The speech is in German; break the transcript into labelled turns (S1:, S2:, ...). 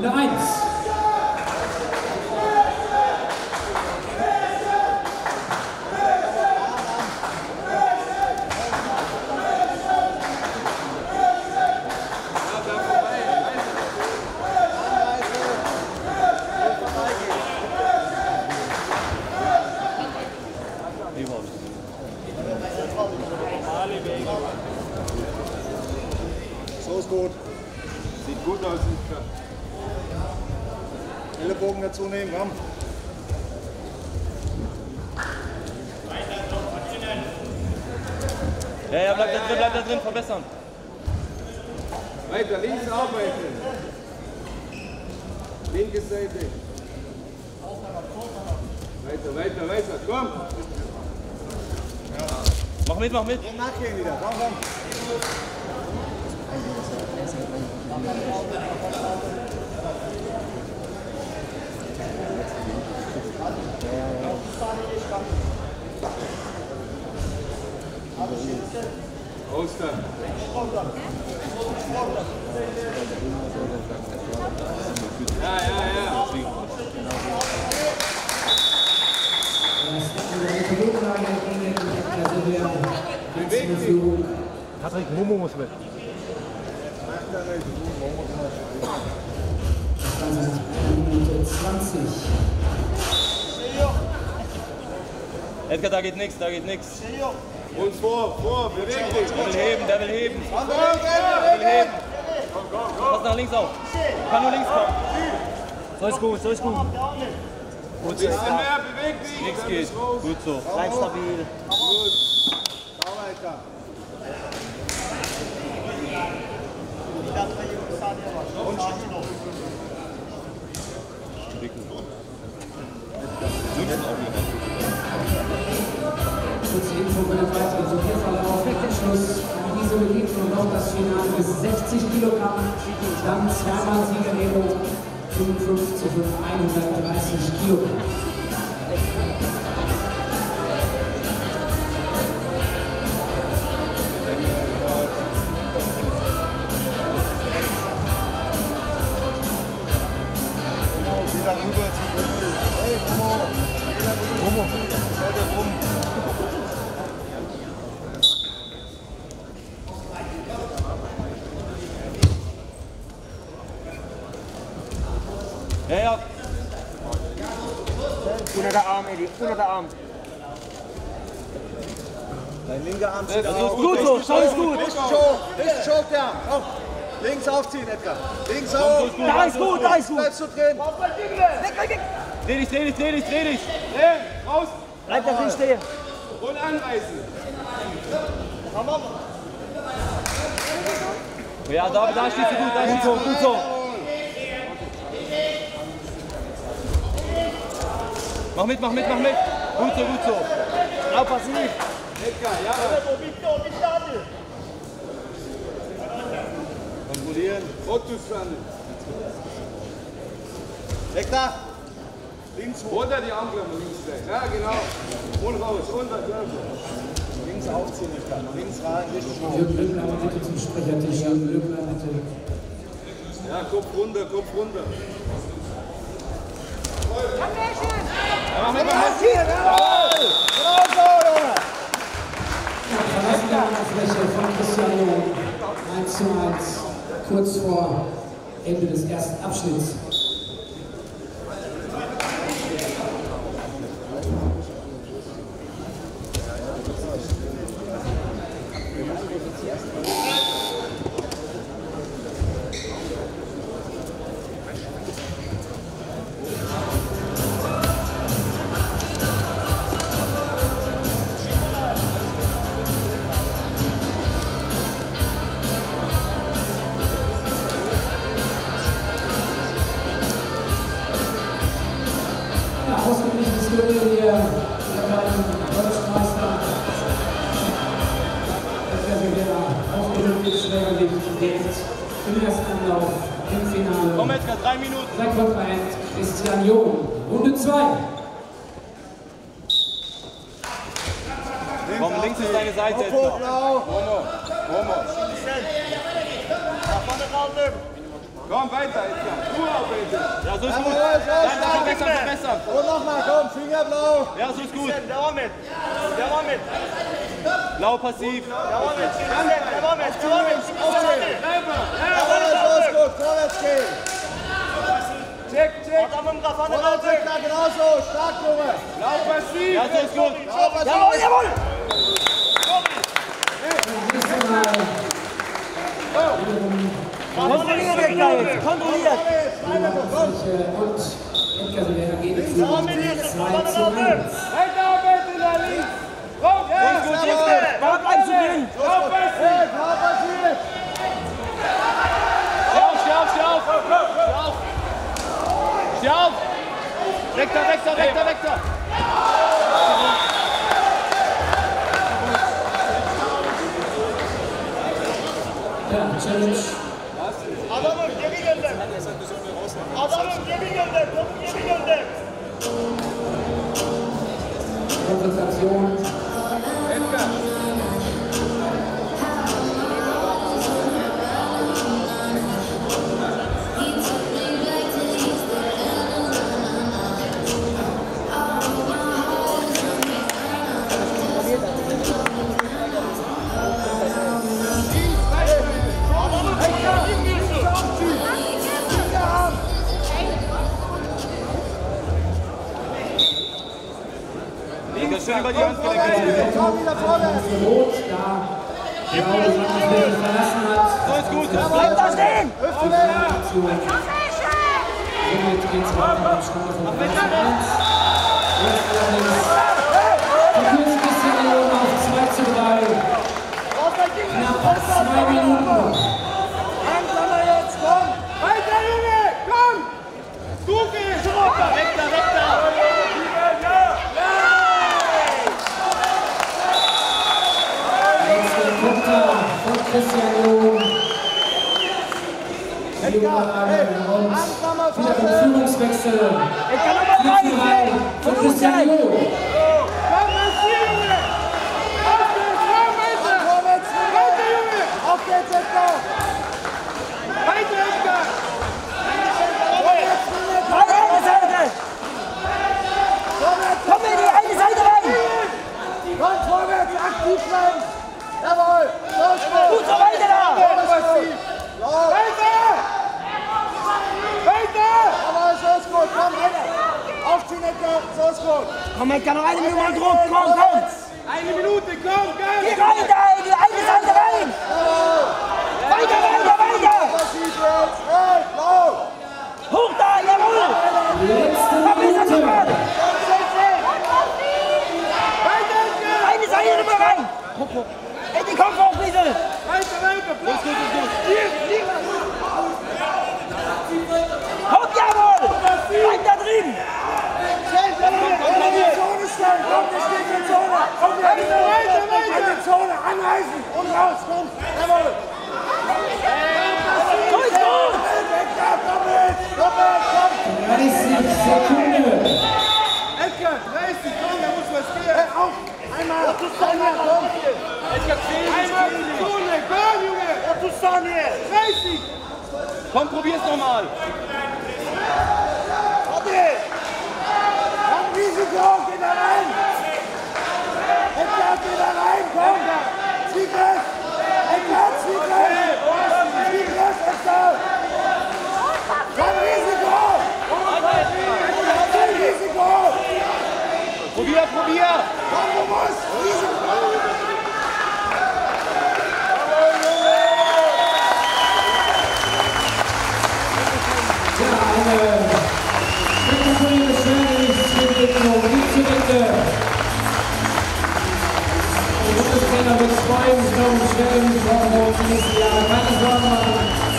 S1: Runde
S2: Ellenbogen dazu nehmen, komm.
S3: Ja, ja, bleib da drin, bleib da drin, verbessern.
S4: Weiter links arbeiten. Linke Seite. Weiter, weiter, weiter. Komm.
S3: Mach mit, mach mit.
S2: Nachgehen wieder. Komm, komm.
S4: Oster. Ja, ja, ja.
S5: Patrick Momo muss mit.
S1: Minute 20.
S3: Edgar, da geht nichts, da geht nichts.
S4: Und vor, vor, beweg dich.
S3: Der will heben, der will heben. Der will heben. Pass nach links auf. Kann nur links kommen.
S5: So ist gut, so ist gut.
S4: Ein bisschen mehr, beweg dich.
S3: Nichts geht. Gut so.
S5: Bleib stabil.
S2: Schau weiter.
S1: Kurze Info für den weiteren Turnierverlauf. Abschluss an diese beliebt und noch das Finale bis 60 Kilogramm. Dann zweimal Siegerhebung 55 und 130 Kilogramm.
S3: Ja, ja.
S5: Unter der Arm, Edi, unter der Arm.
S2: Dein linker Arm zieht
S3: ist gut so,
S5: schau ist gut.
S2: Nicht choke, nicht choke der Arm. Links aufziehen, Edgar. Links auf.
S5: Da ist gut, da ist gut.
S2: Bleibst du drin.
S3: Dreh dich, dreh dich, dreh dich, dreh dich.
S4: Hey, raus
S5: Bleib da drin stehen.
S4: und anreißen.
S3: Ja, da, da stehst du gut, da stehst du gut. Gut so. Mach mit, mach mit, mach mit. Gut so, gut so.
S5: Blau passiv.
S4: Edgar, ja.
S2: Kontrollieren.
S4: Ottus dran.
S2: Weg da. Links hoch.
S4: Runter die Armklammer links weg. Ja, genau. Und raus. Dann
S2: Links aufziehen, Edgar. Links rein, nicht hoch.
S1: Jürgen Lübner bitte zum Sprechertisch.
S4: Ja, Kopf runter, Kopf runter.
S3: Ja, mach mit, mach mit.
S1: Verlassen der Oberfläche von Cristiano 1 zu 1, kurz vor Ende des ersten Abschnitts. Ausgeglichenes Duell hier der beiden Deutschmeister. Edgar Rivera, aufgerücktes Schwergewicht, jetzt im ersten Anlauf im Finale.
S3: Komm, Edgar, drei Minuten.
S1: Sein Kontrahent Christian John. Runde 2.
S3: Komm, links ist deine Seite,
S2: Kopf
S3: Edgar.
S2: hoch, blau.
S4: Momo, Momo. Komm, weiter, Edgar. Ruhe auf, bitte.
S3: Ja, so ist gut. Dann
S2: stark.
S3: verbessern, verbessern.
S2: Und nochmal, komm, Finger blau.
S3: Ja, so ist gut.
S5: Der war mit. Der war mit.
S3: Blau passiv.
S5: Der war mit. Der war mit. Der war mit.
S2: Jawohl, so ist gut, vorwärts gehen.
S4: Check, check.
S5: Im Graf an der
S2: Vorwärts,
S5: Seite.
S2: Edgar, genauso, stark, Junge.
S4: Blau passiv.
S3: Ja, so ist gut.
S2: Blau, pass
S5: Jawohl, jawohl.
S1: Nächstes Mal
S5: Kontrolliert, Edgar jetzt. Kontrolliert.
S1: äh, und Edgar wieder dagegen
S5: Der war
S1: führen.
S5: mit. Der
S1: 2
S5: war
S1: zu
S5: mit.
S1: 1.
S4: Weiter, bitte, da links. Komm, ja.
S5: Gut, Edgar. Da bleibst du drin.
S4: Blau passiv.
S2: Hey, blau passiert.
S3: Steh auf, steh auf, steh auf. Steh auf. Steh auf. Rechter, rechter, rechter, rechter.
S1: Ja, Challenge.
S5: Adamım gemi gönder, topu gemi gönder.
S3: Konsantrasyon. Über die Handgelenke.
S1: Rot, da Blau das Mittel verlassen hat.
S3: So ist gut.
S5: Bleib da stehen.
S2: Hüfte weg.
S1: Somit geht es weiter mit Stunde von 3 zu 1. Jetzt allerdings verkürzt bisschen die Runde auf 2 zu 3. Knapp 2 Minuten
S5: eine Seite rein.
S2: Komm, vorwärts, aktiv bleiben. Jawohl, ist gut.
S5: So weiter da.
S4: Weiter. Weiter.
S2: So ist gut. Komm, weiter. Aufziehen, Edgar. So ist gut.
S5: Komm, Edgar, noch eine Minute mal Druck. Komm, komm.
S4: Eine Minute, komm,
S5: Geh
S4: Gas.
S5: rein da, eine Seite rein.
S2: Jawohl.
S5: Weiter, weiter, weiter.
S2: Passiv jetzt. Hey, blau.
S5: Hoch da, jawohl.
S1: Letzte
S5: Verbessert
S1: Minute.
S5: nochmal.
S4: Weiter, Edgar.
S5: Eine Seite nochmal rein. Ey, die Kopf hoch, bitte.
S4: Weiter, weiter. Platz.
S5: Hoch, jawohl. Bleib da drin.
S2: In die Zone stellen. Komm, nicht gegen die Zone. Komm, wir
S4: Weiter, weiter, weiter.
S2: An die Zone anreißen und raus. Komm. Jawohl.
S5: So ist gut.
S2: Edgar, komm mit. Komm mit. Komm.
S1: 30 Sekunden.
S4: Edgar, 30, komm, da muss
S2: auf. Einmal. Einmal, komm.
S4: Einmal Zone, komm, Junge.
S5: Du stand hier.
S4: 30.
S3: Komm, probier's nochmal.
S2: Komm, Risiko. Geh da rein. Edgar, geh da rein. Komm. Zwiegriff. Edgar, Zwiegriff. Zwiegriff, Edgar. Komm, Risiko. Komm, Risiko.
S3: Probier, probier.
S2: Komm, du musst. Risiko.
S1: Ja, eine spektakuläre Schwergewichtsbegegnung, die zu Ende. Der Bundestrainer wird freuen, ich glaube, die Schwergewicht brauchen wir uns die nächsten Jahre keine Sorgen machen.